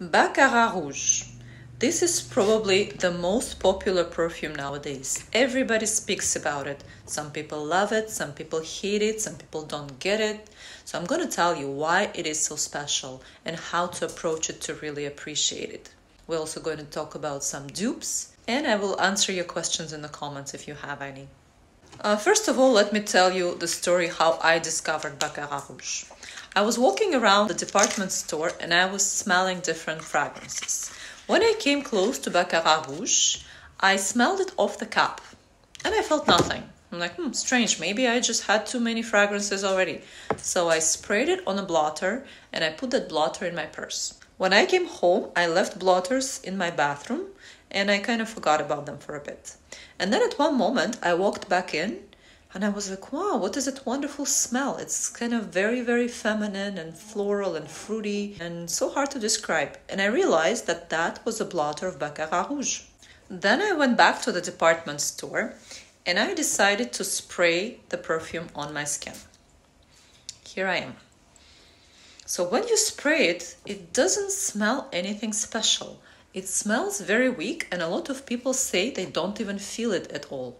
Baccarat Rouge. This is probably the most popular perfume nowadays. Everybody speaks about it. Some people love it, some people hate it, some people don't get it. So I'm going to tell you why it is so special and how to approach it to really appreciate it. We're also going to talk about some dupes and I will answer your questions in the comments if you have any. Uh, first of all, let me tell you the story how I discovered Baccarat Rouge. I was walking around the department store and I was smelling different fragrances. When I came close to Baccarat Rouge, I smelled it off the cap and I felt nothing. I'm like, hmm, strange, maybe I just had too many fragrances already. So I sprayed it on a blotter and I put that blotter in my purse. When I came home, I left blotters in my bathroom and I kind of forgot about them for a bit. And then at one moment, I walked back in and I was like, wow, what is that wonderful smell? It's kind of very, very feminine and floral and fruity and so hard to describe. And I realized that that was a blotter of Baccarat Rouge. Then I went back to the department store and I decided to spray the perfume on my skin. Here I am. So when you spray it, it doesn't smell anything special. It smells very weak, and a lot of people say they don't even feel it at all.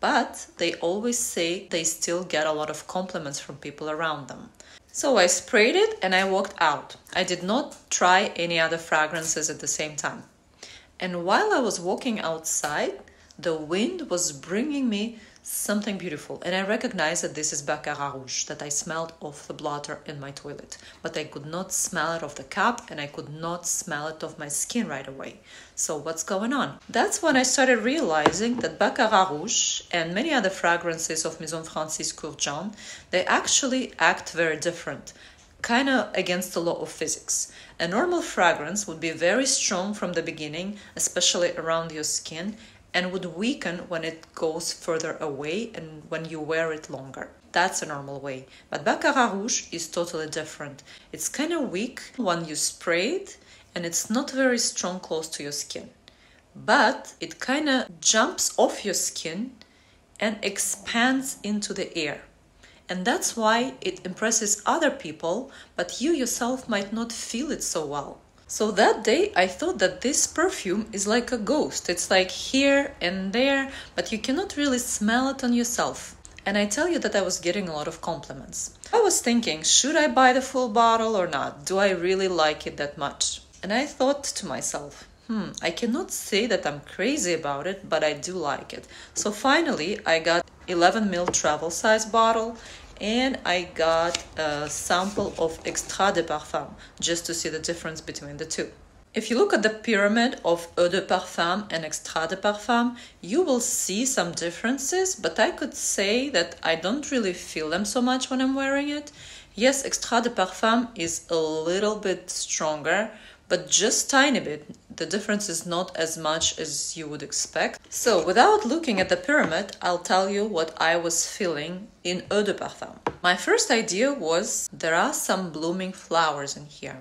But they always say they still get a lot of compliments from people around them. So I sprayed it and I walked out. I did not try any other fragrances at the same time. And while I was walking outside, the wind was bringing me something beautiful. And I recognized that this is Baccarat Rouge that I smelled off the blotter in my toilet. But I could not smell it off the cap and I could not smell it off my skin right away. So what's going on? That's when I started realizing that Baccarat Rouge and many other fragrances of Maison Francis Kurkdjian, they actually act very different kind of against the law of physics. A normal fragrance would be very strong from the beginning, especially around your skin, and would weaken when it goes further away and when you wear it longer. That's a normal way. But Baccarat Rouge is totally different. It's kind of weak when you spray it and it's not very strong close to your skin. But it kind of jumps off your skin and expands into the air. And that's why it impresses other people, but you yourself might not feel it so well. So that day I thought that this perfume is like a ghost. It's like here and there, but you cannot really smell it on yourself. And I tell you that I was getting a lot of compliments. I was thinking, should I buy the full bottle or not? Do I really like it that much? And I thought to myself, hmm, I cannot say that I'm crazy about it, but I do like it. So finally, I got 11 ml travel size bottle and I got a sample of Extrait de Parfum just to see the difference between the two. If you look at the pyramid of Eau de Parfum and Extrait de Parfum, you will see some differences, but I could say that I don't really feel them so much when I'm wearing it. Yes, Extrait de Parfum is a little bit stronger, but just tiny bit. The difference is not as much as you would expect. So without looking at the pyramid, I'll tell you what I was feeling in Eau de Parfum. My first idea was there are some blooming flowers in here.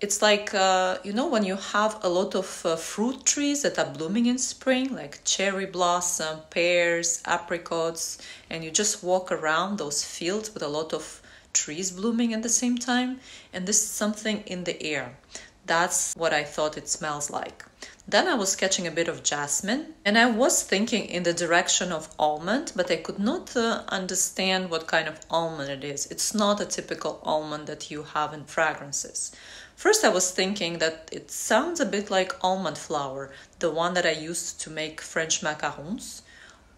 It's like, uh, you know, when you have a lot of uh, fruit trees that are blooming in spring, like cherry blossom, pears, apricots, and you just walk around those fields with a lot of trees blooming at the same time, and this is something in the air. That's what I thought it smells like. Then I was catching a bit of jasmine and I was thinking in the direction of almond, but I could not uh, understand what kind of almond it is. It's not a typical almond that you have in fragrances. First, I was thinking that it sounds a bit like almond flour, the one that I used to make French macarons.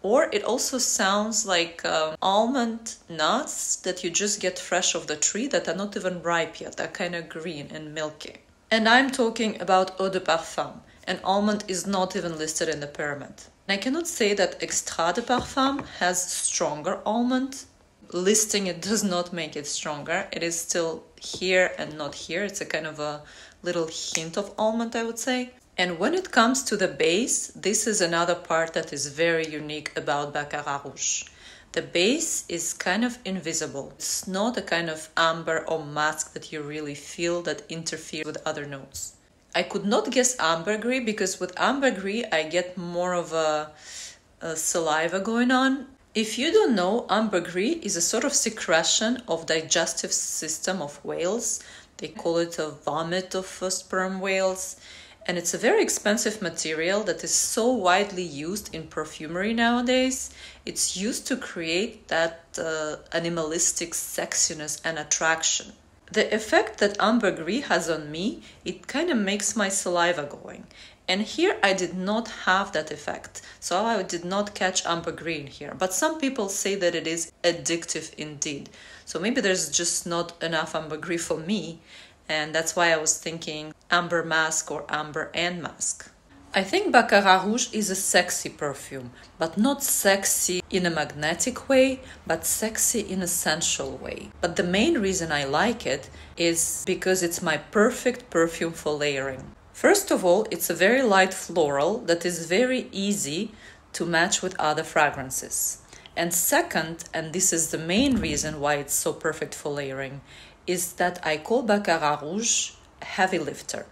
Or it also sounds like um, almond nuts that you just get fresh off the tree that are not even ripe yet, they're kind of green and milky. And I'm talking about eau de parfum, and almond is not even listed in the pyramid. I cannot say that extrait de parfum has stronger almond. Listing it does not make it stronger. It is still here and not here. It's a kind of a little hint of almond, I would say. And when it comes to the base, this is another part that is very unique about Baccarat Rouge. The base is kind of invisible. It's not a kind of amber or mask that you really feel that interferes with other notes. I could not guess ambergris because with ambergris I get more of a, a saliva going on. If you don't know, ambergris is a sort of secretion of digestive system of whales They call it a vomit of sperm whales. And it's a very expensive material that is so widely used in perfumery nowadays. It's used to create that uh, animalistic sexiness and attraction. The effect that ambergris has on me, it kind of makes my saliva going. And here I did not have that effect. So I did not catch ambergris here. But some people say that it is addictive indeed. So maybe there's just not enough ambergris for me. And that's why I was thinking amber mask or amber and mask. I think Baccarat Rouge is a sexy perfume, but not sexy in a magnetic way, but sexy in a sensual way. But the main reason I like it is because it's my perfect perfume for layering. First of all, it's a very light floral that is very easy to match with other fragrances. And second, and this is the main reason why it's so perfect for layering, is that I call Baccarat Rouge heavy lifter.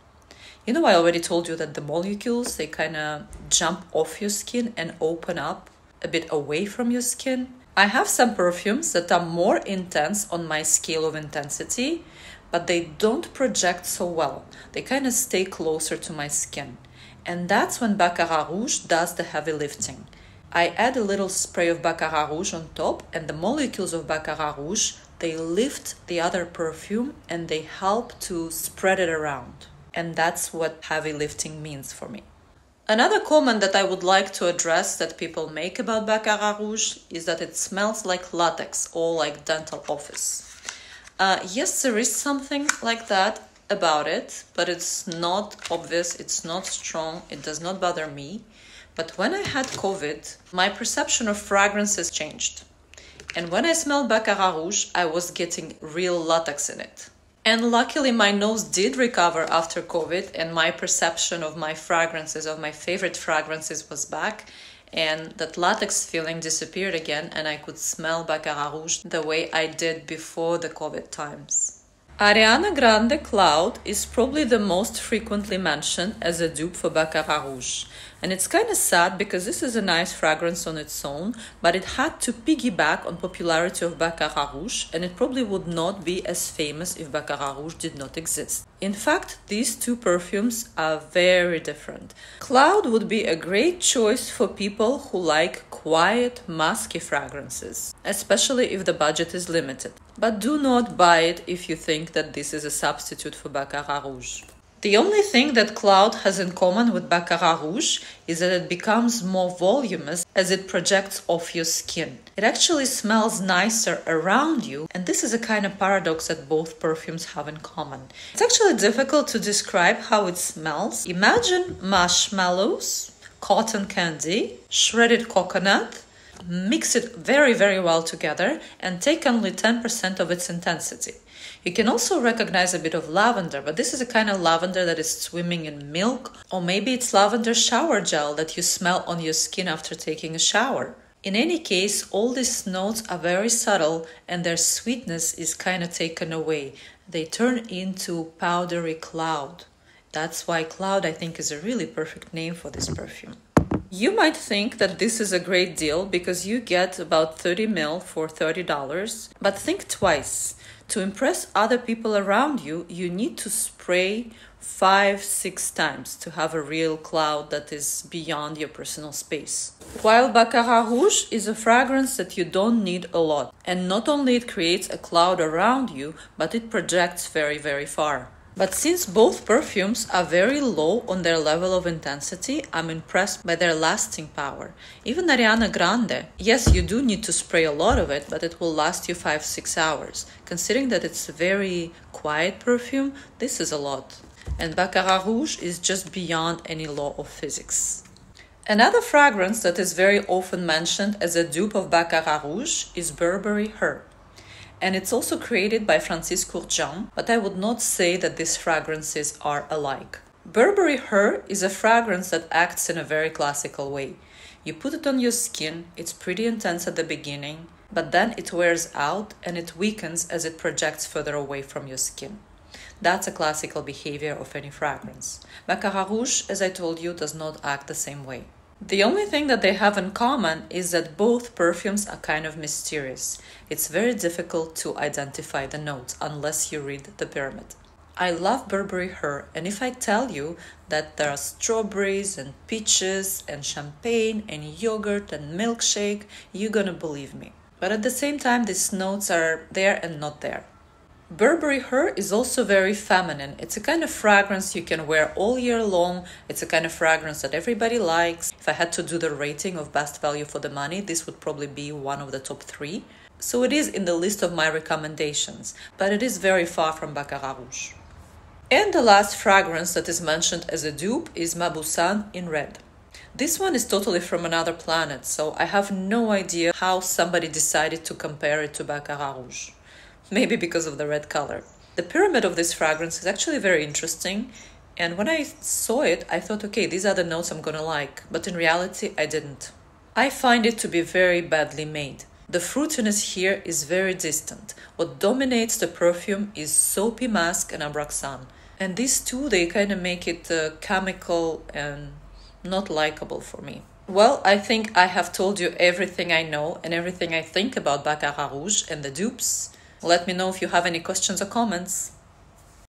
You know, I already told you that the molecules they kind of jump off your skin and open up a bit away from your skin. I have some perfumes that are more intense on my scale of intensity, but they don't project so well. They kind of stay closer to my skin. And that's when Baccarat Rouge does the heavy lifting. I add a little spray of Baccarat Rouge on top, and the molecules of Baccarat Rouge they lift the other perfume and they help to spread it around. And that's what heavy lifting means for me. Another comment that I would like to address that people make about Baccarat Rouge is that it smells like latex or like dental office. Uh, yes, there is something like that about it, but it's not obvious, it's not strong, it does not bother me. But when I had COVID, my perception of fragrances changed. And when I smelled Baccarat Rouge, I was getting real latex in it. And luckily, my nose did recover after COVID, and my perception of my fragrances, of my favorite fragrances, was back and that latex feeling disappeared again and I could smell Baccarat Rouge the way I did before the COVID times. Ariana Grande Cloud is probably the most frequently mentioned as a dupe for Baccarat Rouge. And it's kind of sad because this is a nice fragrance on its own, but it had to piggyback on popularity of Baccarat Rouge and it probably would not be as famous if Baccarat Rouge did not exist. In fact, these two perfumes are very different. Cloud would be a great choice for people who like quiet, musky fragrances, especially if the budget is limited. But do not buy it if you think that this is a substitute for Baccarat Rouge. The only thing that Cloud has in common with Baccarat Rouge is that it becomes more voluminous as it projects off your skin. It actually smells nicer around you, and this is a kind of paradox that both perfumes have in common. It's actually difficult to describe how it smells. Imagine marshmallows, cotton candy, shredded coconut, mix it very, very well together, and take only 10% of its intensity. You can also recognize a bit of lavender, but this is a kind of lavender that is swimming in milk, or maybe it's lavender shower gel that you smell on your skin after taking a shower. In any case, all these notes are very subtle and their sweetness is kind of taken away. They turn into powdery cloud. That's why cloud, I think, is a really perfect name for this perfume. You might think that this is a great deal because you get about 30 ml for $30, but think twice. To impress other people around you, you need to spray five, six times to have a real cloud that is beyond your personal space. While Baccarat Rouge is a fragrance that you don't need a lot, and not only it creates a cloud around you, but it projects very, very far. But since both perfumes are very low on their level of intensity, I'm impressed by their lasting power. Even Ariana Grande, yes, you do need to spray a lot of it, but it will last you 5 6 hours. Considering that it's a very quiet perfume, this is a lot. And Baccarat Rouge is just beyond any law of physics. Another fragrance that is very often mentioned as a dupe of Baccarat Rouge is Burberry Her and it's also created by Francis Kurkdjian, but I would not say that these fragrances are alike. Burberry Her is a fragrance that acts in a very classical way. You put it on your skin, it's pretty intense at the beginning, but then it wears out and it weakens as it projects further away from your skin. That's a classical behavior of any fragrance. Baccarat Rouge, as I told you, does not act the same way. The only thing that they have in common is that both perfumes are kind of mysterious. It's very difficult to identify the notes unless you read the pyramid. I love Burberry Her, and if I tell you that there are strawberries and peaches and champagne and yogurt and milkshake, you're gonna believe me. But at the same time, these notes are there and not there. Burberry Her is also very feminine. It's a kind of fragrance you can wear all year long. It's a kind of fragrance that everybody likes. If I had to do the rating of best value for the money, this would probably be one of the top three. So it is in the list of my recommendations, but it is very far from Baccarat Rouge. And the last fragrance that is mentioned as a dupe is Mauboussin in red. This one is totally from another planet, so I have no idea how somebody decided to compare it to Baccarat Rouge maybe because of the red color. The pyramid of this fragrance is actually very interesting, and when I saw it, I thought, okay, these are the notes I'm gonna like, but in reality, I didn't. I find it to be very badly made. The fruitiness here is very distant. What dominates the perfume is Soapy Mask and Ambroxan. And these two, they kind of make it uh, chemical and not likable for me. Well, I think I have told you everything I know and everything I think about Baccarat Rouge and the dupes. Let me know if you have any questions or comments.